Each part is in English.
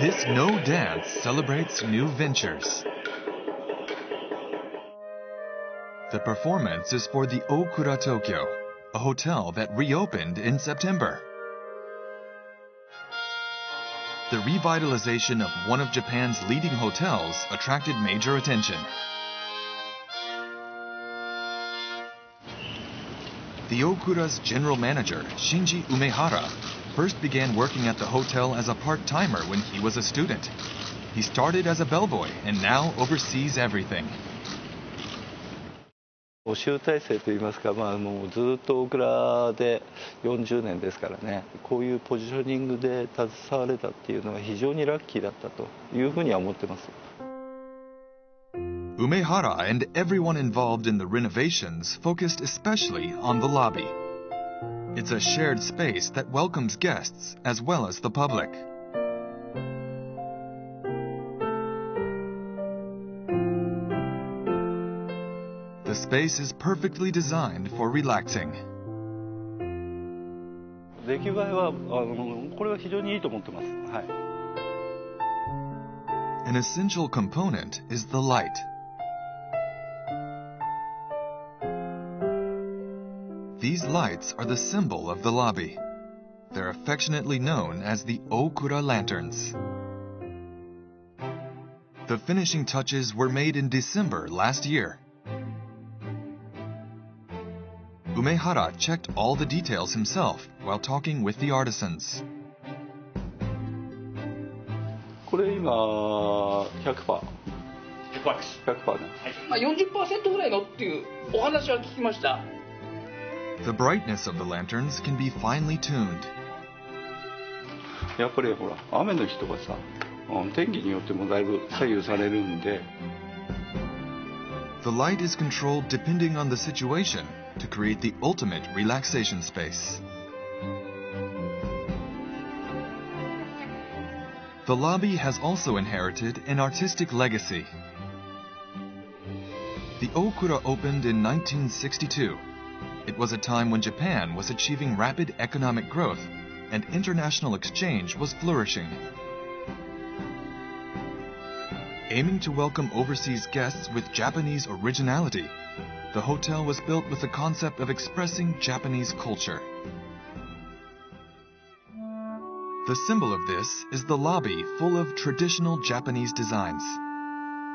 This Noh dance celebrates new ventures. The performance is for the Okura Tokyo, a hotel that reopened in September. The revitalization of one of Japan's leading hotels attracted major attention. The Okura's general manager, Shinji Umehara, first began working at the hotel as a part-timer when he was a student. He started as a bellboy and now oversees everything. 募集体制といいますか、まあ、もうずっと大倉で40年ですからねこういうポジショニングで携われたっていうのは非常にラッキーだったというふうには思ってます。Umehara and everyone involved in the renovations focused especially on the lobby. It's a shared space that welcomes guests as well as the public. The space is perfectly designed for relaxing. 出来栄えはあのこれは非常にいいと思ってます。はい。 An essential component is the light. These lights are the symbol of the lobby. They're affectionately known as the Okura lanterns. The finishing touches were made in December last year. Umehara checked all the details himself while talking with the artisans. これ今100%。 100%です。 100%ね。まあ、40%ぐらいのっていうお話は聞きました。 The brightness of the lanterns can be finely tuned. やっぱりほら雨の日とかさうん天気によってもだいぶ左右されるんで The light is controlled depending on the situation to create the ultimate relaxation space. The lobby has also inherited an artistic legacy. The Okura opened in 1962. it was a time when Japan was achieving rapid economic growth and international exchange was flourishing. Aiming to welcome overseas guests with Japanese originality, the hotel was built with the concept of expressing Japanese culture. The symbol of this is the lobby full of traditional Japanese designs.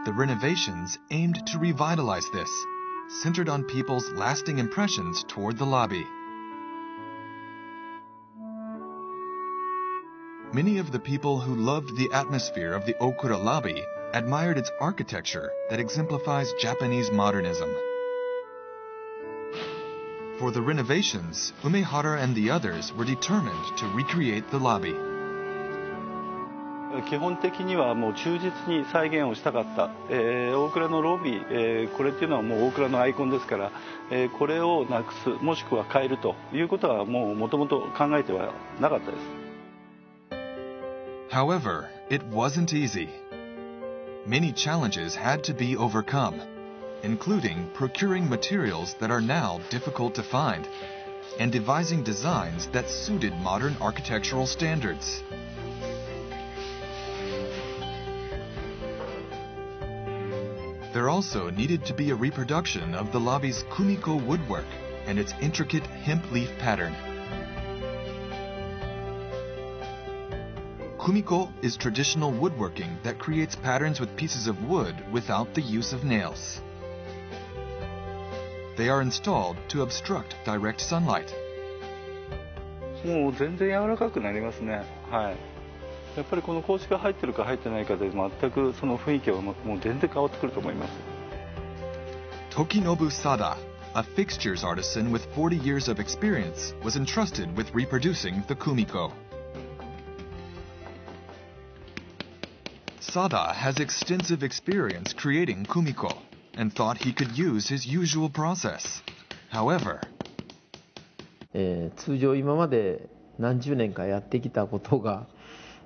The renovations aimed to revitalize this, centered on people's lasting impressions toward the lobby. Many of the people who loved the atmosphere of the Okura lobby admired its architecture that exemplifies Japanese modernism. For the renovations, Umehara and the others were determined to recreate the lobby. 基本的にはもう忠実に再現をしたかった、えー大倉のロビー、えーこれっていうのはもう大倉のアイコンですから、えーこれをなくすもしくは変えるということはもうもともと考えてはなかったです However, it wasn't easy. Many challenges had to be overcome, including procuring materials that are now difficult to find and devising designs that suited modern architectural standards. There also needed to be a reproduction of the lobby's kumiko woodwork and its intricate hemp leaf pattern. Kumiko is traditional woodworking that creates patterns with pieces of wood without the use of nails. They are installed to obstruct direct sunlight. もう全然柔らかくなりますねはい やっぱりこの格子が入ってるか入ってないかで全くその雰囲気はもう全然変わってくると思います Tokinobu Sada, a fixtures artisan with 40 years of experience, was entrusted with reproducing the kumiko. Sada has extensive experience creating kumiko and thought he could use his usual process. However, えー通常今まで何十年かやってきたことが、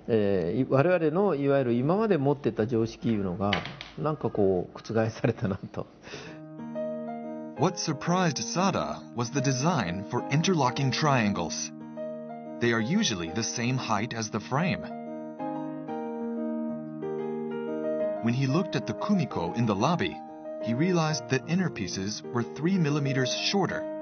えー我々のいわゆる今まで持ってた常識いうのがなんかこう覆されたなと what surprised Sada was the design for interlocking triangles. They are usually the same height as the frame. When he looked at the kumiko in the lobby, he realized that inner pieces were 3 millimeters shorter.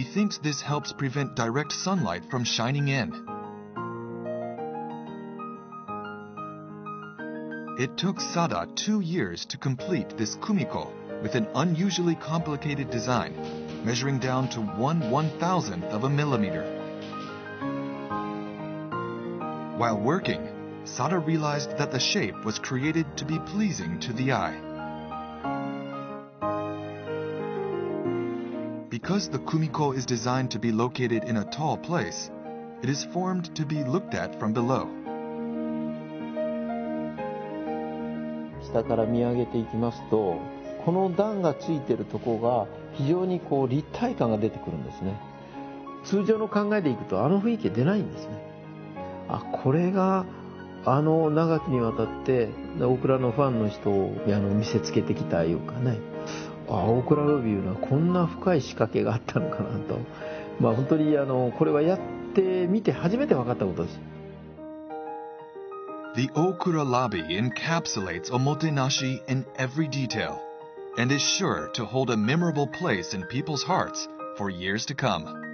He thinks this helps prevent direct sunlight from shining in. It took Sada two years to complete this kumiko with an unusually complicated design, measuring down to one one thousandth of a millimeter. While working, Sada realized that the shape was created to be pleasing to the eye. Because the kumiko is designed to be located in a tall place, it is formed to be looked at from below. 下から見上げていきますとこの段がついてるとこが非常にこう立体感が出てくるんですね。通常の考えでいくとあの雰囲気出ないんですね。あこれがあの長きにわたって大倉のファンの人をあの見せつけてきたいうかね。あ大倉ロビーはこんな深い仕掛けがあったのかなとまあ本当にあのこれはやってみて初めて分かったことです The Okura lobby encapsulates omotenashi in every detail and is sure to hold a memorable place in people's hearts for years to come.